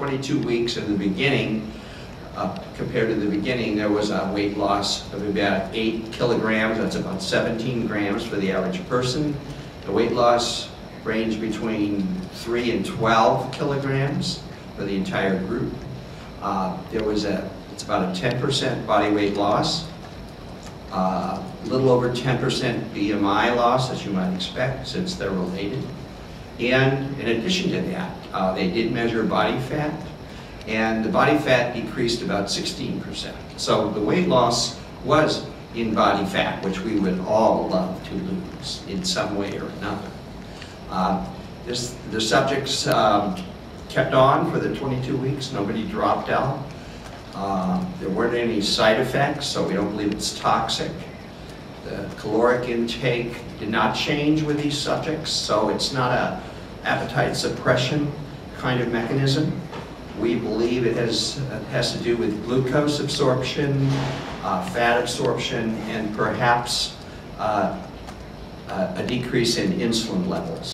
22 weeks in the beginning, uh, compared to the beginning, there was a weight loss of about 8 kilograms, that's about 17 grams for the average person. The weight loss ranged between 3 and 12 kilograms for the entire group. Uh, There was a, it's about a 10% body weight loss, uh, a little over 10% BMI loss, as you might expect, since they're related. And in addition to that, uh, they did measure body fat, and the body fat decreased about 16%. So the weight loss was in body fat, which we would all love to lose in some way or another. Uh, this, the subjects um, kept on for the 22 weeks, nobody dropped out. Uh, There weren't any side effects, so we don't believe it's toxic. The caloric intake did not change with these subjects, so it's not a appetite suppression kind of mechanism. We believe it has, it has to do with glucose absorption, uh, fat absorption, and perhaps uh, a a decrease in insulin levels.